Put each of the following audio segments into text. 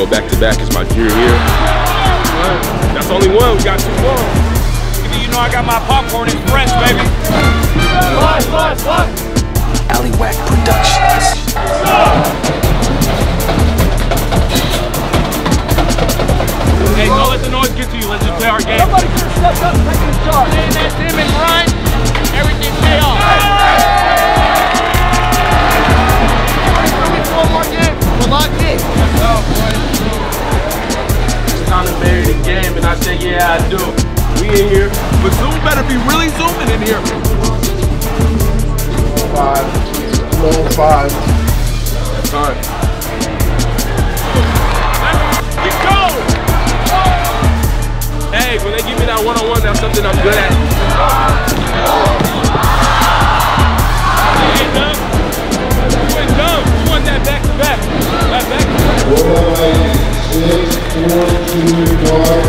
go back to back. It's my junior year. That's only one. We got two more. You know I got my popcorn in fresh, baby. Slide, slide, slide. Alleywack Productions. Hey, don't let the noise get to you. Let's just play our game. Somebody could have stepped up and taken a shot. Playing that Tim and grind, everything pay off. Low five. Time. Let's go. Hey, when they give me that one-on-one, that's something I'm good at. You ain't dumb. You ain't dumb. You want that back to back. That back to back. Six, four, two, guard,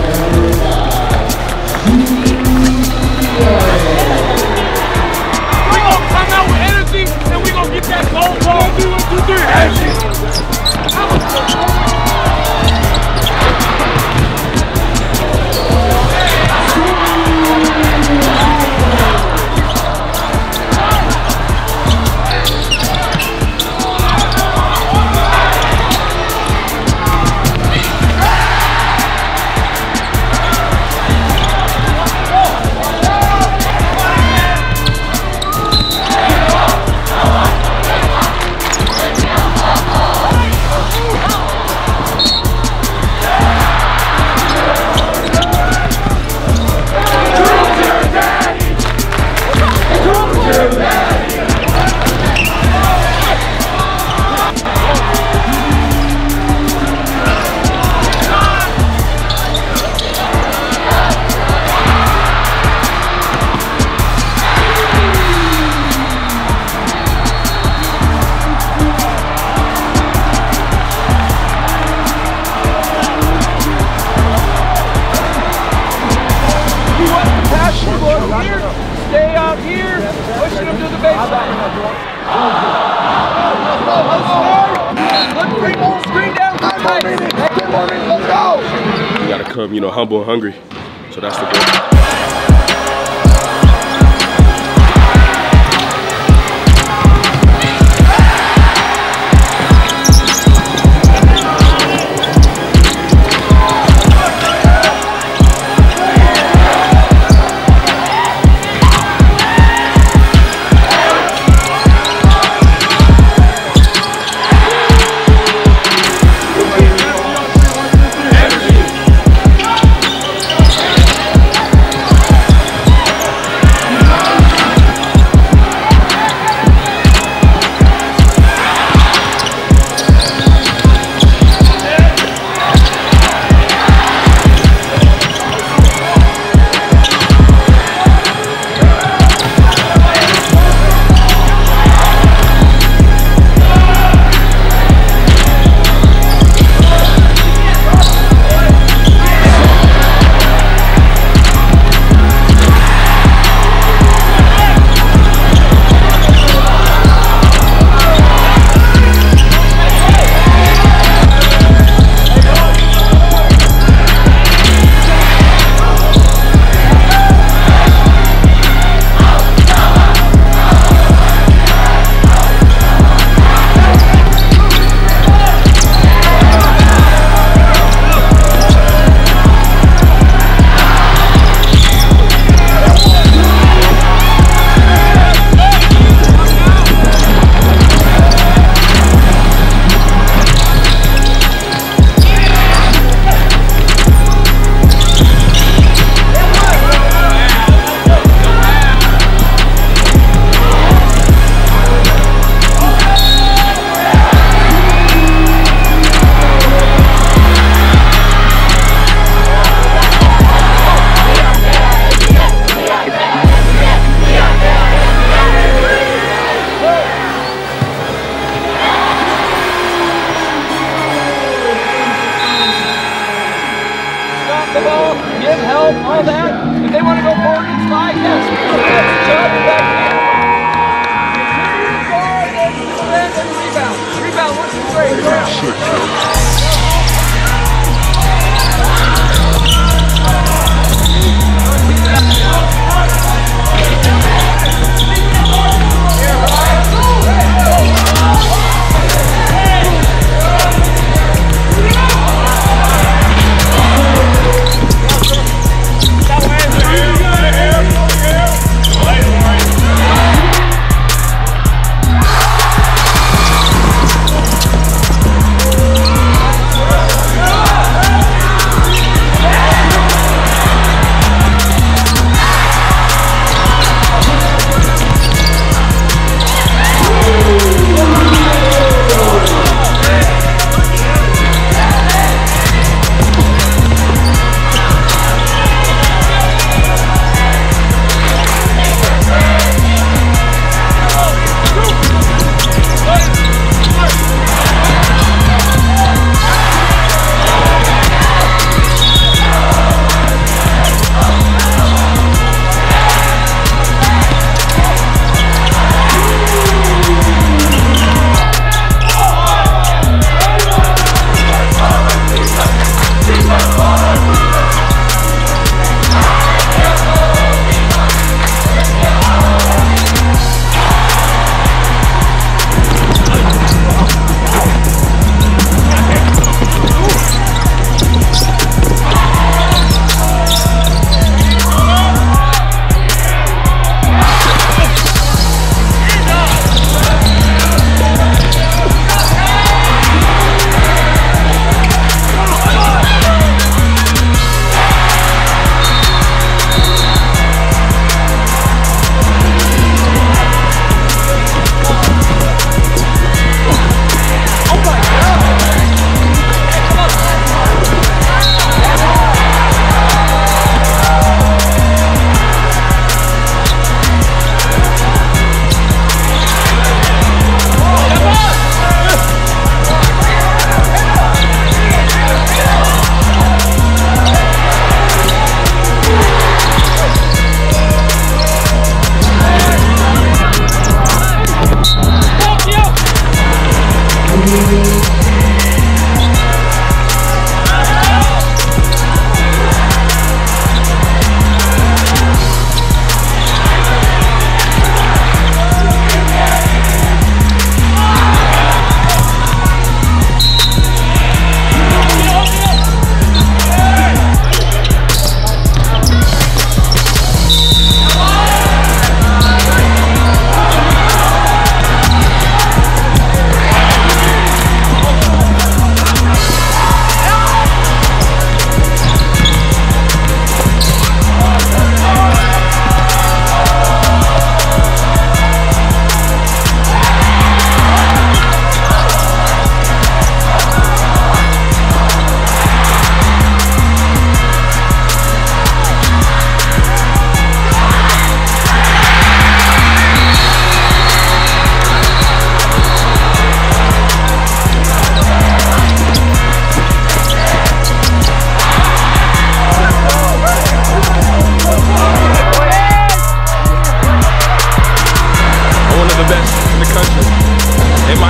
You gotta come, you know, humble and hungry. So that's the goal. Guard and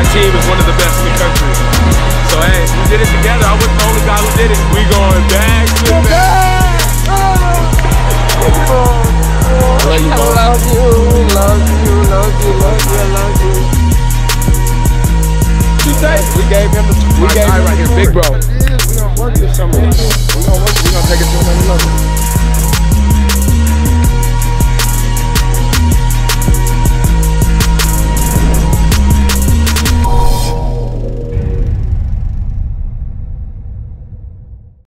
my team is one of the best in the country. So hey, we did it together. I wasn't the only guy who did it. We going back to back. I love you, love you, love you, love you, love you. Love You say? We gave him the we gave him right here, big bro.